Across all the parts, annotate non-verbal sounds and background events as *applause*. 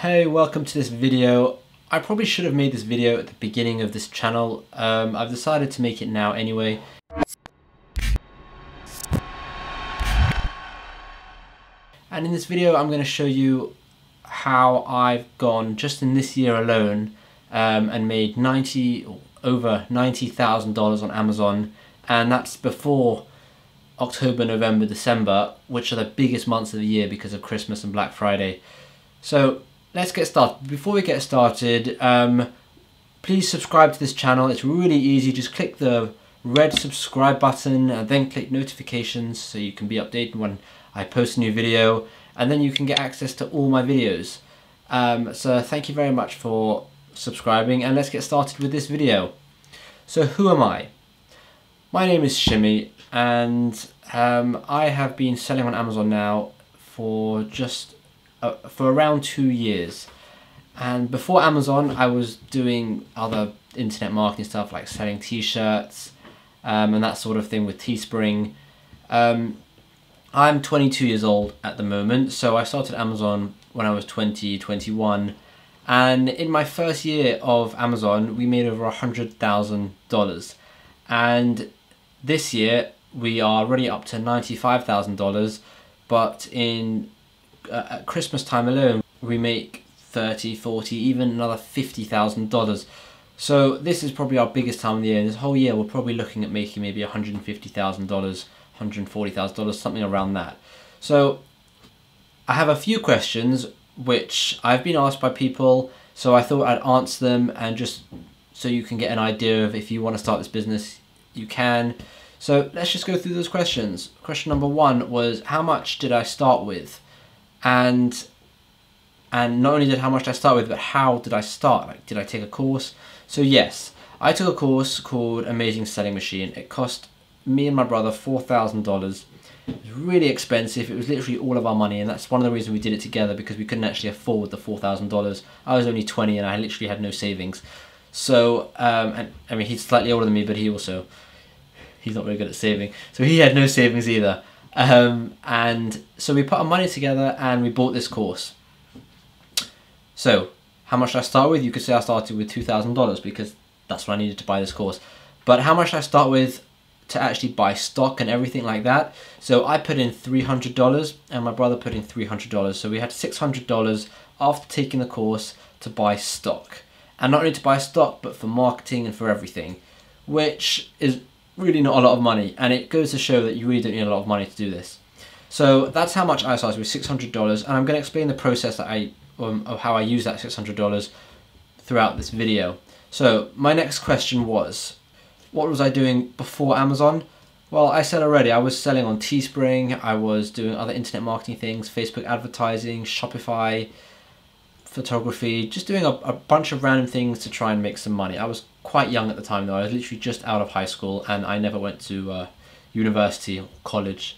Hey, welcome to this video. I probably should have made this video at the beginning of this channel. Um, I've decided to make it now anyway. And in this video I'm going to show you how I've gone just in this year alone um, and made 90 over $90,000 on Amazon and that's before October, November, December, which are the biggest months of the year because of Christmas and Black Friday. So let's get started. Before we get started, um, please subscribe to this channel. It's really easy. Just click the red subscribe button and then click notifications so you can be updated when I post a new video and then you can get access to all my videos. Um, so thank you very much for subscribing and let's get started with this video. So who am I? My name is Shimmy and um, I have been selling on Amazon now for just uh, for around two years. And before Amazon, I was doing other internet marketing stuff like selling t-shirts um, and that sort of thing with Teespring. Um, I'm 22 years old at the moment, so I started Amazon when I was 20, 21. And in my first year of Amazon, we made over $100,000. And this year, we are already up to $95,000. But in uh, at Christmas time alone, we make 30, 40, even another $50,000. So this is probably our biggest time of the year. And this whole year, we're probably looking at making maybe $150,000 $140,000, something around that. So I have a few questions which I've been asked by people, so I thought I'd answer them and just so you can get an idea of if you want to start this business, you can. So let's just go through those questions. Question number one was how much did I start with? And and not only did how much did I start with, but how did I start? Like did I take a course? So yes, I took a course called Amazing Selling Machine. It cost me and my brother $4,000. It was really expensive. It was literally all of our money, and that's one of the reasons we did it together because we couldn't actually afford the $4,000. I was only 20 and I literally had no savings. So, um, and I mean, he's slightly older than me, but he also, he's not very good at saving. So he had no savings either. Um, and so we put our money together and we bought this course. So, how much I start with? You could say I started with $2,000 because that's what I needed to buy this course. But how much I start with? to actually buy stock and everything like that. So I put in $300 and my brother put in $300. So we had $600 after taking the course to buy stock. And not only to buy stock, but for marketing and for everything, which is really not a lot of money. And it goes to show that you really don't need a lot of money to do this. So that's how much I started with $600. And I'm going to explain the process that I, um, of how I use that $600 throughout this video. So my next question was, what was I doing before Amazon? Well, I said already, I was selling on Teespring, I was doing other internet marketing things, Facebook advertising, Shopify, photography, just doing a, a, bunch of random things to try and make some money. I was quite young at the time though, I was literally just out of high school and I never went to uh, university or college.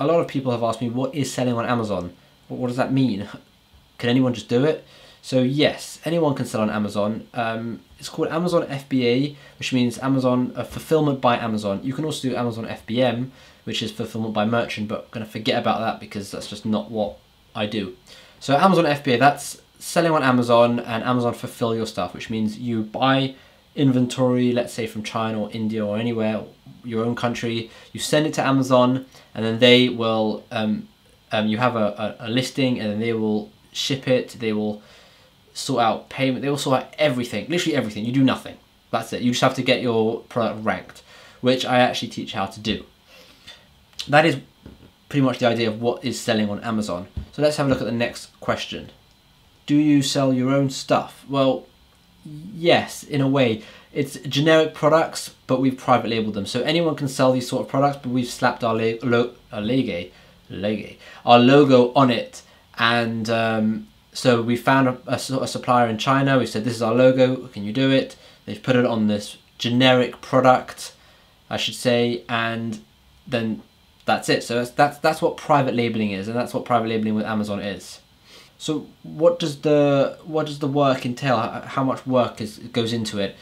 A lot of people have asked me, what is selling on Amazon? What, what does that mean? *laughs* Can anyone just do it? So yes, anyone can sell on Amazon. Um, it's called Amazon FBA, which means Amazon uh, fulfillment by Amazon. You can also do Amazon FBM, which is fulfillment by merchant, but I'm going to forget about that because that's just not what I do. So Amazon FBA, that's selling on Amazon and Amazon fulfill your stuff, which means you buy inventory, let's say from China or India or anywhere, your own country, you send it to Amazon and then they will, um, um, you have a, a, a listing and then they will ship it, they will sort out payment, they will sort out everything, literally everything. You do nothing. That's it. You just have to get your product ranked, which I actually teach how to do. That is pretty much the idea of what is selling on Amazon. So let's have a look at the next question. Do you sell your own stuff? Well, yes, in a way. It's generic products, but we've private labeled them. So anyone can sell these sort of products, but we've slapped our, lo our, lege, lege, our logo on it. And um, so we found a, a, a, supplier in China. We said, this is our logo. Can you do it? They've put it on this generic product, I should say, and then that's it. So that's, that's what private labeling is, and that's what private labeling with Amazon is. So what does the what does the work entail? How much work is goes into it?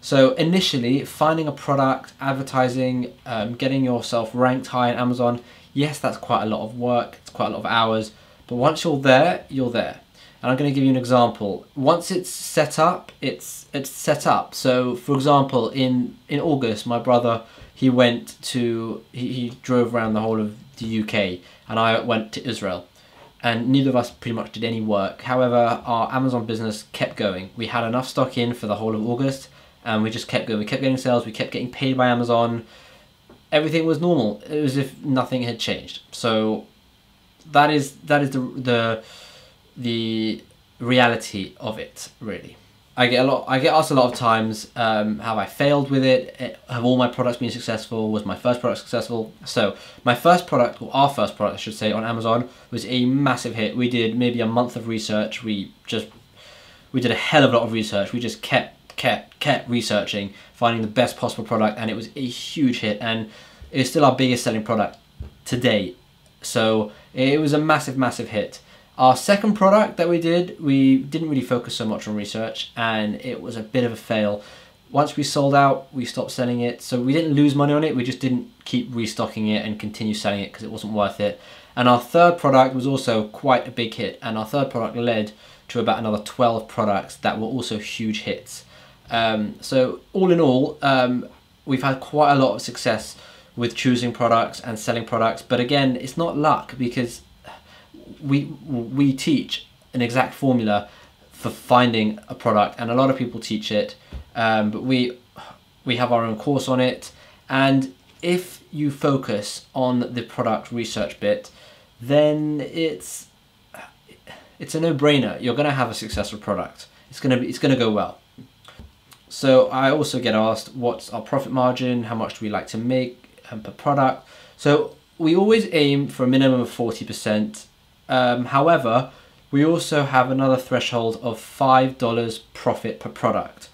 So initially, finding a product, advertising, um, getting yourself ranked high in Amazon. Yes, that's quite a lot of work. It's quite a lot of hours. But once you're there, you're there. And I'm going to give you an example. Once it's set up, it's it's set up. So, for example, in in August, my brother he went to he, he drove around the whole of the UK, and I went to Israel, and neither of us pretty much did any work. However, our Amazon business kept going. We had enough stock in for the whole of August, and we just kept going. We kept getting sales. We kept getting paid by Amazon. Everything was normal. It was as if nothing had changed. So that is that is the the the reality of it really. I get a lot. I get asked a lot of times, um, have I failed with it? Have all my products been successful? Was my first product successful? So my first product, or our first product, I should say, on Amazon was a massive hit. We did maybe a month of research. We just we did a hell of a lot of research. We just kept kept kept researching, finding the best possible product, and it was a huge hit. And it's still our biggest selling product to date. So it was a massive, massive hit. Our second product that we did, we didn't really focus so much on research and it was a bit of a fail. Once we sold out, we stopped selling it. So we didn't lose money on it, we just didn't keep restocking it and continue selling it because it wasn't worth it. And our third product was also quite a big hit and our third product led to about another 12 products that were also huge hits. Um, so all in all, um, we've had quite a lot of success with choosing products and selling products. But again, it's not luck because we we teach an exact formula for finding a product, and a lot of people teach it. Um, but we we have our own course on it, and if you focus on the product research bit, then it's it's a no-brainer. You're going to have a successful product. It's going to be it's going to go well. So I also get asked, what's our profit margin? How much do we like to make um, per product? So we always aim for a minimum of 40% um, however, we also have another threshold of $5 profit per product.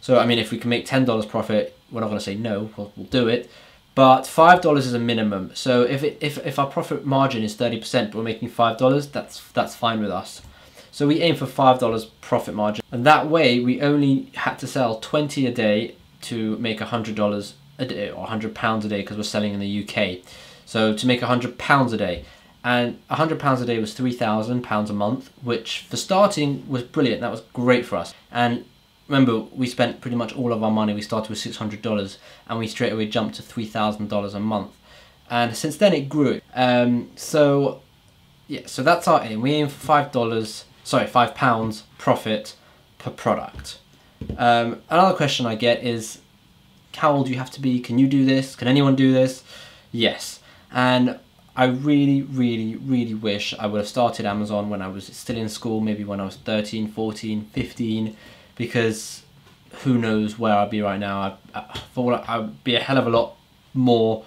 So, I mean, if we can make $10 profit, we're not going to say no, we'll, we'll do it. But $5 is a minimum. So if, it, if, if our profit margin is 30%, but we're making $5, that's, that's fine with us. So we aim for $5 profit margin. And that way, we only had to sell 20 a day to make $100 a day, or 100 pounds a day, because we're selling in the UK. So to make 100 pounds a day and £100 a day was £3,000 a month, which for starting was brilliant. That was great for us. And remember, we spent pretty much all of our money. We started with $600 and we straight away jumped to $3,000 a month. And since then it grew. Um, so, yeah, so that's our aim. We aim for $5, sorry, £5 profit per product. Um, another question I get is, how old do you have to be? Can you do this? Can anyone do this? Yes. And I really, really, really wish I would have started Amazon when I was still in school, maybe when I was 13, 14, 15, because who knows where I'd be right now. I, I thought I'd be a hell of a lot more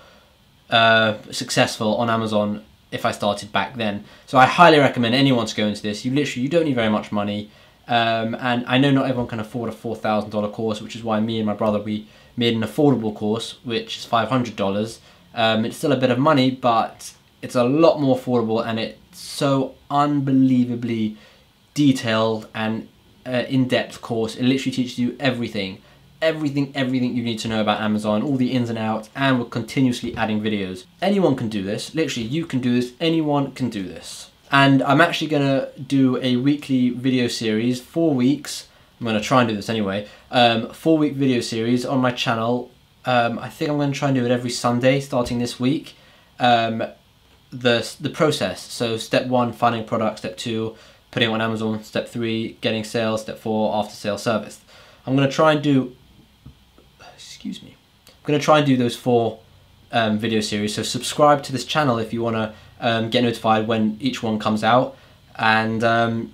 uh, successful on Amazon if I started back then. So I highly recommend anyone to go into this. You literally, you don't need very much money. Um, and I know not everyone can afford a $4,000 course, which is why me and my brother, we made an affordable course, which is $500. Um, it's still a bit of money, but it's a lot more affordable and it's so unbelievably detailed and uh, in-depth course. It literally teaches you everything, everything, everything you need to know about Amazon, all the ins and outs, and we're continuously adding videos. Anyone can do this. Literally, you can do this. Anyone can do this. And I'm actually gonna do a weekly video series, four weeks. I'm gonna try and do this anyway. Um, four week video series on my channel. Um, I think I'm gonna try and do it every Sunday starting this week. Um, the the process. So step one, finding product. Step two, putting it on Amazon. Step three, getting sales. Step four, after sales service. I'm gonna try and do. Excuse me. I'm gonna try and do those four um, video series. So subscribe to this channel if you wanna um, get notified when each one comes out. And um,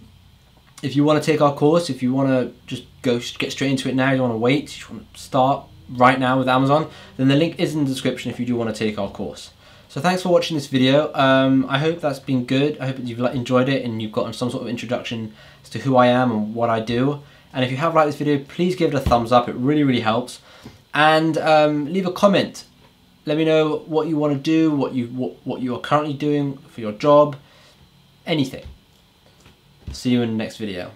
if you want to take our course, if you want to just go get straight into it now, you to wait, you want to start right now with Amazon, then the link is in the description if you do want to take our course. So thanks for watching this video. Um, I hope that's been good. I hope you've enjoyed it and you've gotten some sort of introduction as to who I am and what I do. And if you have liked this video, please give it a thumbs up. It really, really helps. And um, leave a comment. Let me know what you want to do, what you what, what you are currently doing for your job, anything. See you in the next video.